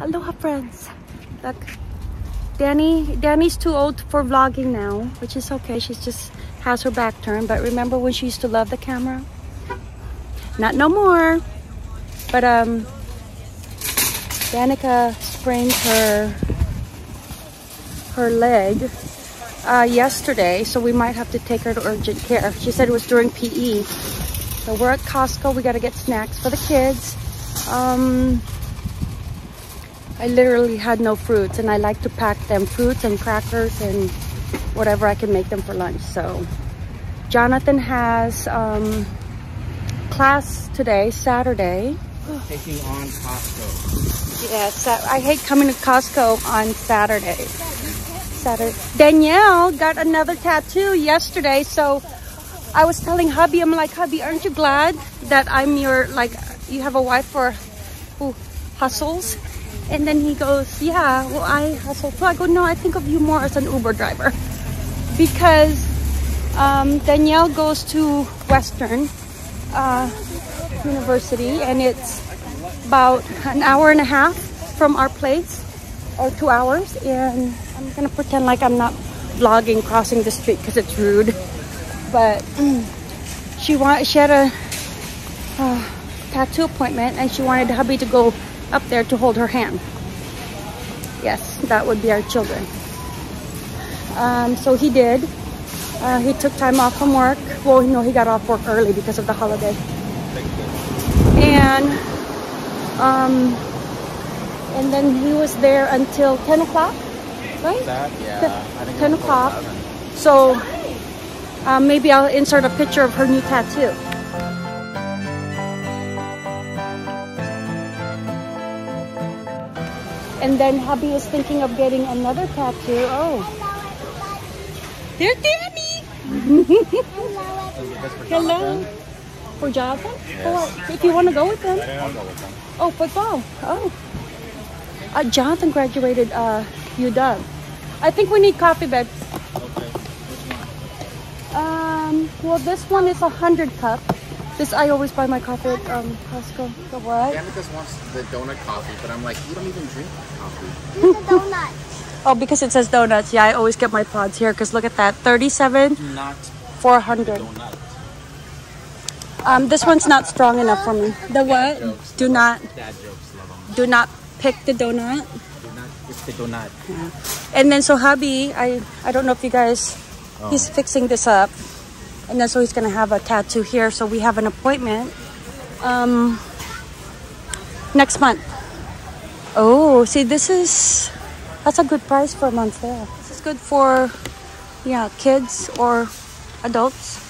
Aloha friends. Look. Danny Danny's too old for vlogging now, which is okay. She's just has her back turned. But remember when she used to love the camera? Not no more. But um Danika sprained her her leg uh, yesterday, so we might have to take her to urgent care. She said it was during PE. So we're at Costco. We got to get snacks for the kids. Um, I literally had no fruits and I like to pack them fruits and crackers and whatever I can make them for lunch. So Jonathan has um, class today, Saturday. Taking on Costco. Yes, I hate coming to Costco on Saturday. Saturday. Danielle got another tattoo yesterday, so I was telling hubby, I'm like, hubby, aren't you glad that I'm your, like, you have a wife for who hustles? And then he goes, yeah, well, I hustle too. I go, no, I think of you more as an Uber driver. Because um, Danielle goes to Western uh, University and it's about an hour and a half from our place or two hours. And I'm gonna pretend like I'm not vlogging crossing the street because it's rude. But she want she had a uh, tattoo appointment and she wanted hubby to go up there to hold her hand. Yes, that would be our children. Um, so he did. Uh, he took time off from work. Well, no, he got off work early because of the holiday. And um, and then he was there until 10 o'clock, right? That, yeah. 10 o'clock. So um, maybe I'll insert a picture of her new tattoo. And then hubby is thinking of getting another tattoo. Oh. There's Danny! Hello. For Jonathan? Or if you want to go with him. I'll go with them. Oh, football. Oh. Uh, Jonathan graduated uh, UW. I think we need coffee, babe. Okay. Um, well, this one is a 100 cup. This, I always buy my coffee at um, Costco. The what? Danika wants the donut coffee, but I'm like, you don't even drink coffee. Use a donut. Oh, because it says donuts. Yeah, I always get my pods here because look at that. 37, not 400. donut. Um, this one's not strong enough for me. The what? Jokes. Do not, Dad jokes, love them. do not pick the donut. Do not, it's the donut. And then so hubby, I I don't know if you guys, he's fixing this up, and then so he's gonna have a tattoo here. So we have an appointment, um, next month. Oh, see, this is that's a good price for a month there. This is good for, yeah, kids or adults.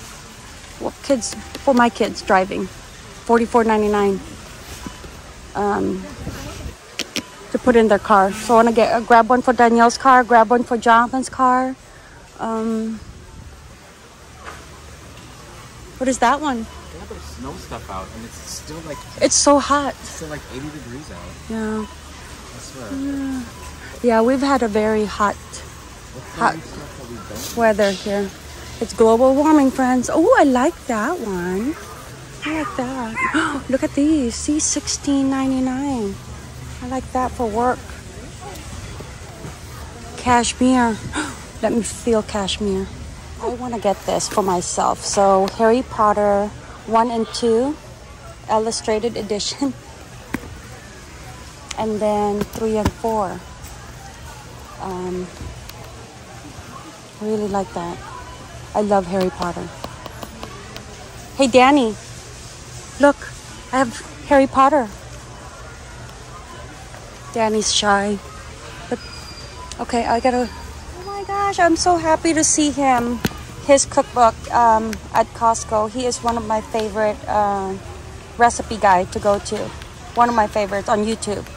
Well, kids for my kids driving, forty four ninety nine. Um, to put in their car. So I want to get uh, grab one for Danielle's car, grab one for Jonathan's car. Um, what is that one? They have their snow stuff out, and it's still like, It's so hot. it's still like 80 degrees out. Yeah, I swear. yeah. We've had a very hot Hot. the new stuff that we weather here. It's global warming, friends. Oh, I like that one. I like that. Look at these. See, sixteen ninety nine. I like that for work. Cashmere. Let me feel cashmere. I want to get this for myself. So Harry Potter 1 and 2 illustrated edition. And then 3 and 4. Um, really like that. I love Harry Potter. Hey, Danny. Look, I have Harry Potter. Danny's shy. But, okay, I gotta. Oh my gosh, I'm so happy to see him. His cookbook um, at Costco. He is one of my favorite uh, recipe guy to go to. One of my favorites on YouTube.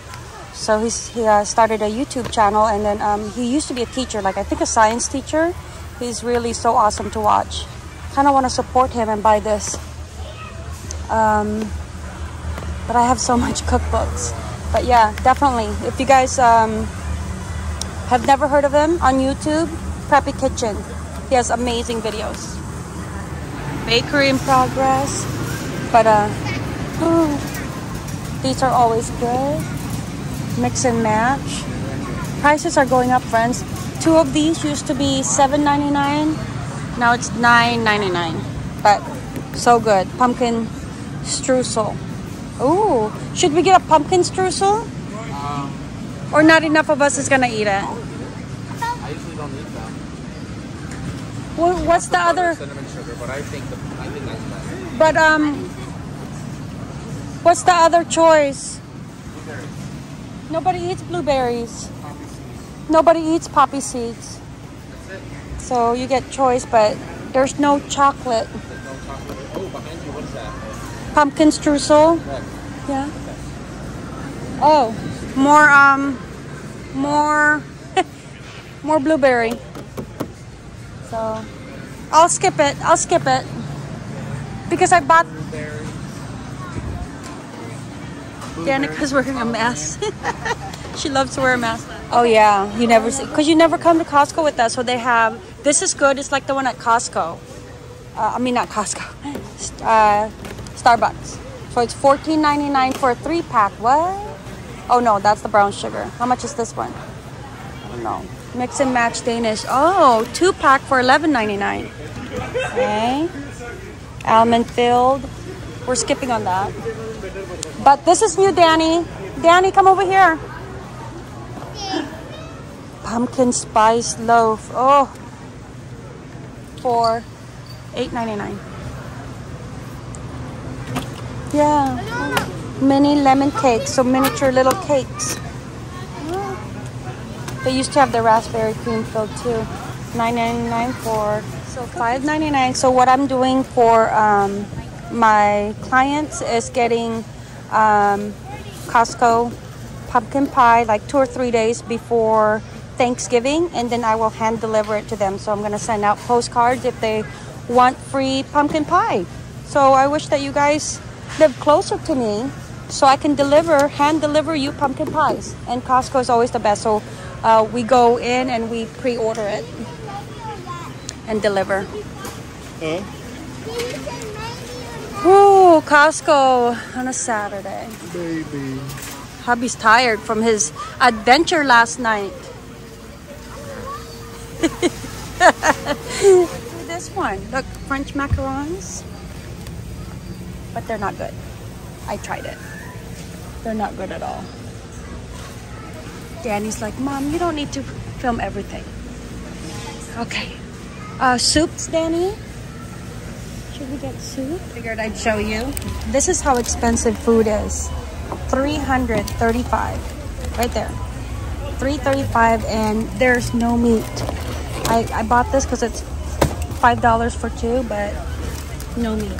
So he's, he uh, started a YouTube channel, and then um, he used to be a teacher, like I think a science teacher. He's really so awesome to watch. Kind of want to support him and buy this. Um, but I have so much cookbooks. But yeah, definitely. If you guys um, have never heard of him on YouTube, Preppy Kitchen. He has amazing videos. Bakery in progress. But uh, oh, these are always good. Mix and match. Prices are going up, friends. Two of these used to be $7.99. Now it's $9.99. But so good. Pumpkin streusel. Ooh, should we get a pumpkin streusel? Um, Or not enough of us is gonna eat it? I usually don't eat them. Wha- What's the other? cinnamon sugar, but I think the I think that's better. But um, what's the other choice? Nobody eats blueberries. Nobody eats poppy seeds. So you get choice, but there's no chocolate. There's no chocolate. Oh, behind you, what is that? Pumpkin streusel. Yeah. Oh, more um, more, more blueberry. So, I'll skip it. I'll skip it because I bought. Danika's wearing a mask. she loves to wear a mask. Oh yeah, you never see because you never come to Costco with us. So they have. This is good. It's like the one at Costco. Uh, I mean not Costco. Uh, Starbucks. So it's fourteen ninety nine for a three pack. What? Oh no, that's the brown sugar. How much is this one? I don't know. Mix and match Danish. Oh, two pack for eleven ninety nine. Okay. Almond filled. We're skipping on that. But this is new, Danny. Danny, come over here. Pumpkin spice loaf. Oh, for eight ninety nine. Yeah, mini lemon cakes. So miniature little cakes. They used to have the raspberry cream filled too. Nine ninety nine for so five ninety nine. So what I'm doing for um, my clients is getting um, Costco pumpkin pie like two or three days before Thanksgiving, and then I will hand deliver it to them. So I'm gonna send out postcards if they want free pumpkin pie. So I wish that you guys live closer to me so I can deliver, hand deliver you pumpkin pies. And Costco is always the best. So uh, we go in and we pre-order it and deliver. Ooh, Costco on a Saturday. Baby. Hubby's tired from his adventure last night. this one. Look, French macarons. But they're not good. I tried it. They're not good at all. Danny's like, Mom, you don't need to film everything. Okay. Uh, soups, Danny? Should we get soup? Figured I'd show you. This is how expensive food is. 335 right there 335 and there's no meat I, I bought this because it's five dollars for two but no meat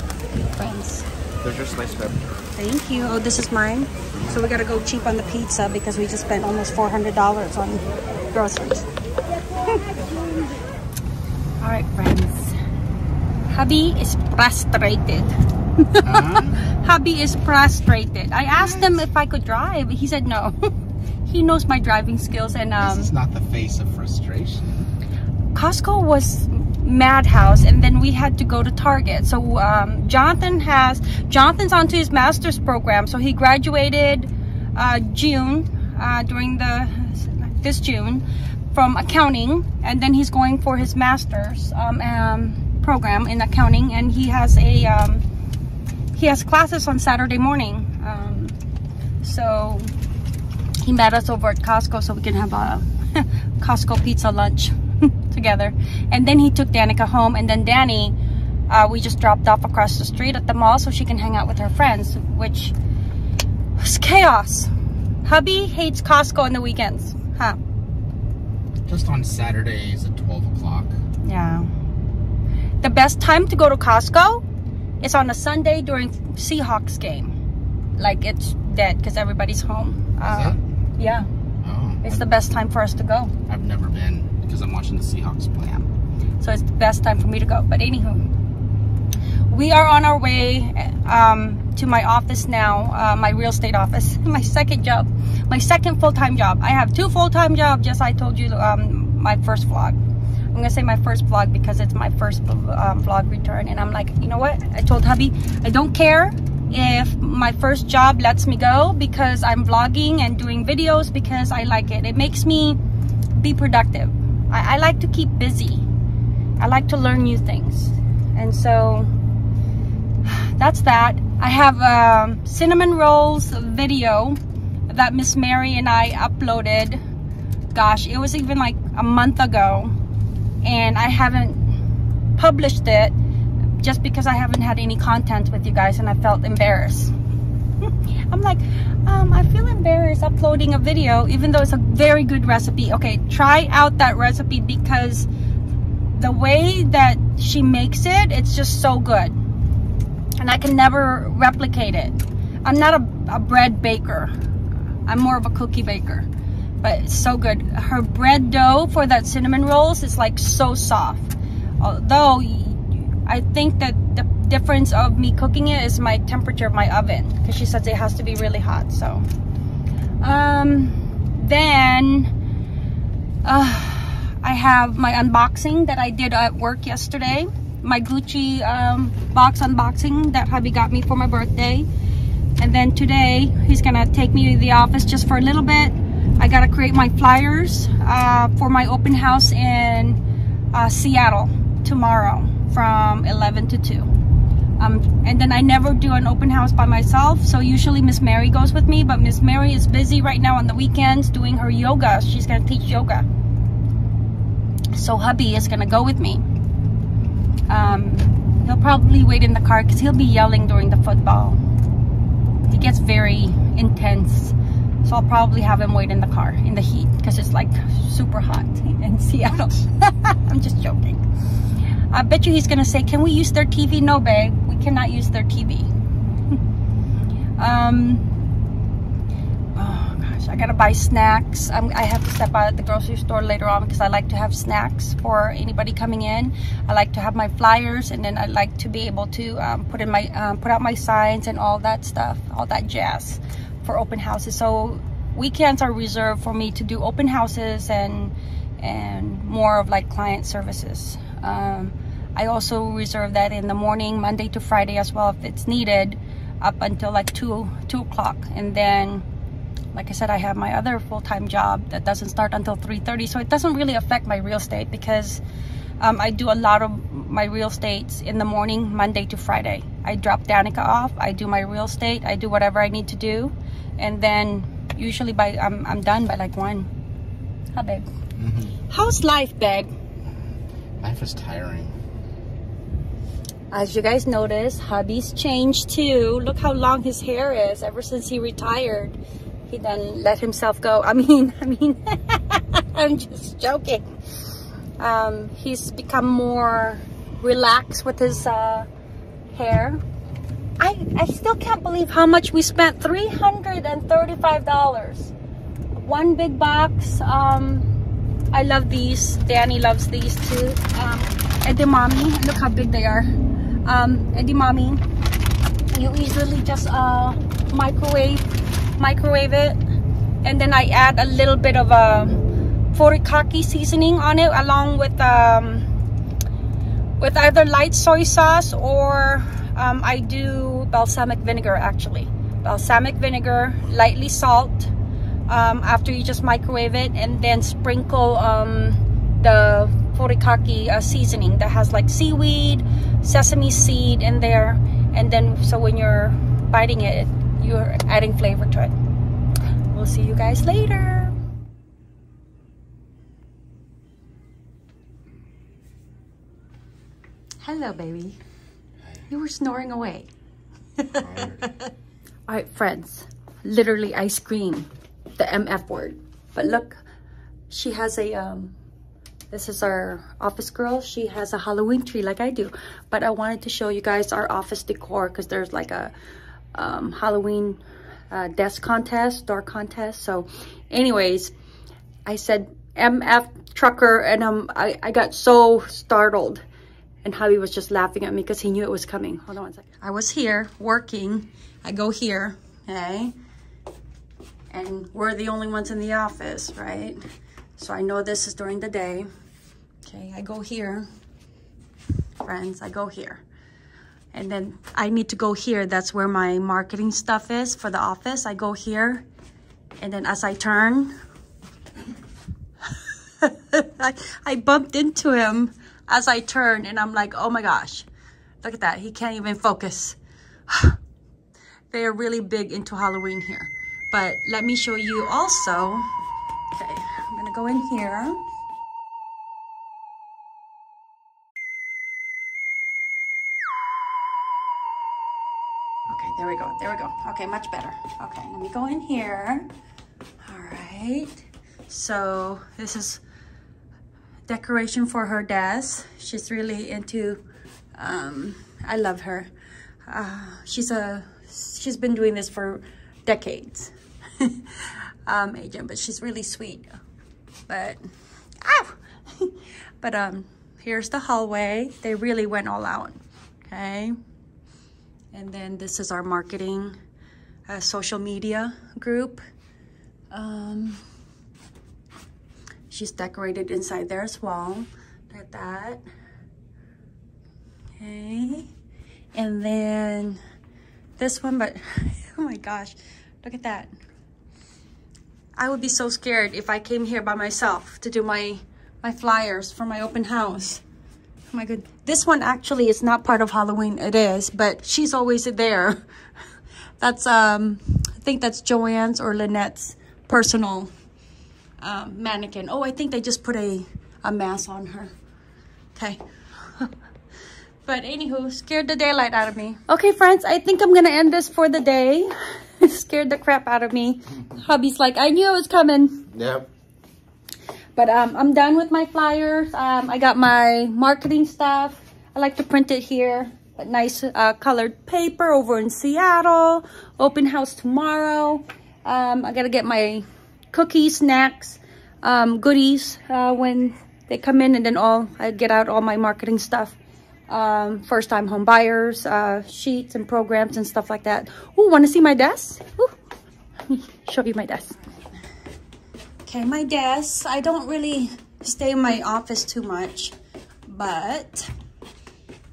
friends There's your sliced pepper. thank you. Oh this is mine. So we gotta go cheap on the pizza because we just spent almost $400 on groceries. All right friends. Hubby is frustrated. Hubby is frustrated. I asked him if i could drive. He said no. He knows my driving skills and um this is not the face of frustration. Costco was madhouse and then we had to go to Target. So um, Jonathan has Jonathan's onto his master's program. So he graduated uh, June uh, during the this June from accounting and then he's going for his master's um, um, program in accounting and he has a um, he has classes on Saturday morning. Um, so he met us over at Costco so we can have a Costco pizza lunch together. And then he took Danika home and then Danny, uh, we just dropped off across the street at the mall so she can hang out with her friends, which was chaos. Hubby hates Costco on the weekends. Huh? Just on Saturdays at 12 o'clock. Yeah. The best time to go to Costco is on a Sunday during Seahawks game. Like it's dead because everybody's home. Uh, yeah. Oh, It's the best time for us to go. I've never been because I'm watching the Seahawks play. So it's the best time for me to go. But anywho, we are on our way um, to my office now, uh, my real estate office, my second job, my second full-time job. I have two full-time jobs, just I told you um, my first vlog. I'm gonna say my first vlog because it's my first um, vlog return. And I'm like, you know what? I told hubby, I don't care if my first job lets me go because I'm vlogging and doing videos because I like it. It makes me be productive. I, I like to keep busy. I like to learn new things. And so that's that. I have a cinnamon rolls video that Miss Mary and I uploaded. Gosh, it was even like a month ago. And I haven't published it just because I haven't had any content with you guys and I felt embarrassed. I'm like, um, I feel embarrassed uploading a video even though it's a very good recipe. Okay, try out that recipe because the way that she makes it, it's just so good. And I can never replicate it. I'm not a, a bread baker. I'm more of a cookie baker. But it's so good. Her bread dough for that cinnamon rolls is like so soft. Although I think that difference of me cooking it is my temperature of my oven because she says it has to be really hot so. Um then uh, I have my unboxing that I did at work yesterday. My Gucci um, box unboxing that hubby got me for my birthday. And then today he's gonna take me to the office just for a little bit. I gotta create my flyers uh, for my open house in uh, Seattle tomorrow from 11 to 2. Um, and then I never do an open house by myself. So usually Miss Mary goes with me, but Miss Mary is busy right now on the weekends doing her yoga. She's gonna teach yoga. So hubby is gonna go with me. Um, he'll probably wait in the car because he'll be yelling during the football. He gets very intense. So I'll probably have him wait in the car in the heat because it's like super hot in Seattle. I'm just joking. I bet you he's gonna say, can we use their TV? No, babe, cannot use their TV. um, oh gosh, I gotta buy snacks. I'm, I have to step out at the grocery store later on because I like to have snacks for anybody coming in. I like to have my flyers and then I like to be able to um, put in my um, put out my signs and all that stuff, all that jazz for open houses. So weekends are reserved for me to do open houses and and more of like client services. Um, I also reserve that in the morning, Monday to Friday as well if it's needed, up until like 2, 2 o'clock. And then, like I said, I have my other full-time job that doesn't start until 3.30. So it doesn't really affect my real estate because um, I do a lot of my real estates in the morning, Monday to Friday. I drop Danika off, I do my real estate, I do whatever I need to do. And then usually by I'm, I'm done by like 1. How, babe? Mm -hmm. How's life, babe? Life is tiring. As you guys notice, hubby's changed too. Look how long his hair is ever since he retired. He then let himself go. I mean, I mean, I'm just joking. Um, he's become more relaxed with his uh, hair. I, I still can't believe how much we spent. $335. One big box. Um, I love these. Danny loves these too. Um, mommy. Look how big they are. Um, edamame. You easily just uh, microwave microwave it, and then I add a little bit of a furikake seasoning on it, along with um, with either light soy sauce or um, I do balsamic vinegar actually. Balsamic vinegar, lightly salt, um, after you just microwave it and then sprinkle um, the furikake uh, seasoning that has like seaweed, sesame seed in there and then so when you're biting it, you're adding flavor to it. We'll see you guys later. Hello, baby. You were snoring away. All right, friends. Literally ice cream the MF word. But look, she has a, um, this is our office girl. She has a Halloween tree like I do. But I wanted to show you guys our office decor because there's like a um, Halloween uh, desk contest, door contest. So anyways, I said MF trucker and um, I, I got so startled. And hubby was just laughing at me because he knew it was coming. Hold on one second. I was here working. I go here, okay? and we're the only ones in the office, right? So I know this is during the day. Okay, I go here. Friends, I go here. And then I need to go here. That's where my marketing stuff is for the office. I go here. And then as I turn, I, I bumped into him as I turned and I'm like, oh my gosh, look at that. He can't even focus. they are really big into Halloween here. But let me show you also. Go in here. Okay, there we go, there we go. Okay, much better. Okay, let me go in here. All right, so this is decoration for her desk. She's really into, um, I love her. Uh, she's a, she's been doing this for decades, um, agent, but she's really sweet. But, ow! but um, here's the hallway. They really went all out, okay? And then this is our marketing uh, social media group. Um, she's decorated inside there as well. Look at that. Okay. And then this one, but oh my gosh, look at that. I would be so scared if I came here by myself to do my, my flyers for my open house. Oh my god. This one actually is not part of Halloween. It is, but she's always there. That's, um, I think that's Joanne's or Lynette's personal um, mannequin. Oh, I think they just put a, a mask on her. Okay. but anywho, scared the daylight out of me. Okay, friends, I think I'm gonna end this for the day. scared the crap out of me. Hubby's like, I knew it was coming. Yeah. But um, I'm done with my flyers. Um, I got my marketing stuff. I like to print it here. But nice uh, colored paper over in Seattle. Open house tomorrow. Um, I gotta get my cookies, snacks, um, goodies uh, when they come in and then all I get out all my marketing stuff. Um, first time home buyers, uh, sheets and programs and stuff like that. Ooh, want to see my desk? Ooh. Let me show you my desk. Okay, my desk. I don't really stay in my office too much, but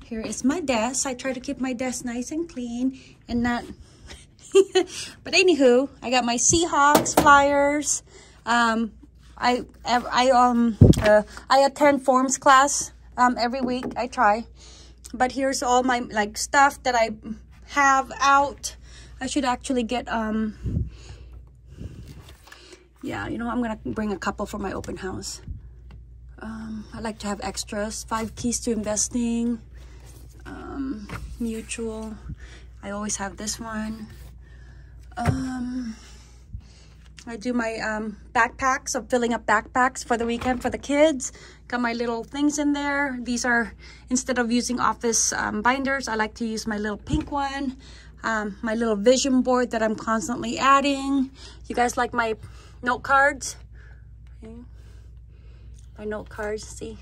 here is my desk. I try to keep my desk nice and clean and not but anywho, I got my Seahawks flyers. Um, I I um uh, I attend forms class um every week. I try, but here's all my like stuff that I have out. I should actually get um yeah you know I'm gonna bring a couple for my open house. Um, I like to have extras. Five keys to investing. Um, mutual. I always have this one. Um, I do my um, backpacks of filling up backpacks for the weekend for the kids. Got my little things in there. These are, instead of using office um, binders, I like to use my little pink one. Um, my little vision board that I'm constantly adding. You guys like my note cards? My note cards, see?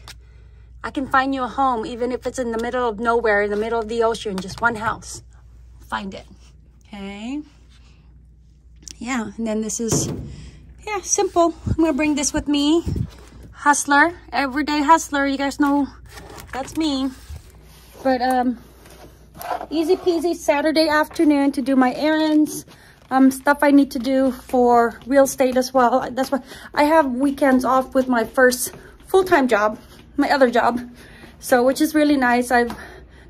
I can find you a home, even if it's in the middle of nowhere, in the middle of the ocean, just one house. Find it, okay? Yeah and then this is yeah simple. I'm gonna bring this with me. Hustler everyday hustler you guys know that's me. But um easy peasy saturday afternoon to do my errands um stuff i need to do for real estate as well. That's why i have weekends off with my first full-time job my other job. So which is really nice. I've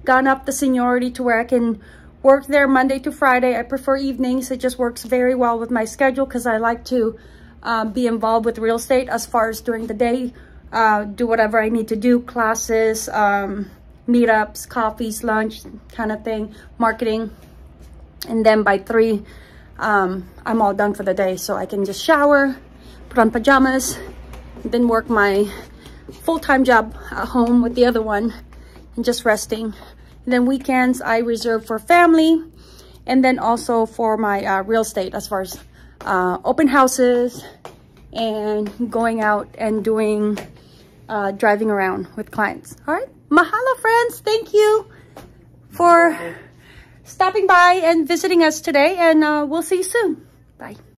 gone up the seniority to where i can work there Monday to Friday. I prefer evenings. It just works very well with my schedule because I like to um, be involved with real estate as far as during the day, uh, do whatever I need to do, classes, um, meetups, coffees, lunch kind of thing, marketing. And then by three, um, I'm all done for the day. So I can just shower, put on pajamas, then work my full-time job at home with the other one and just resting. And then weekends I reserve for family and then also for my uh, real estate as far as uh, open houses and going out and doing uh, driving around with clients. All right. Mahalo, friends. Thank you for stopping by and visiting us today. And uh, we'll see you soon. Bye.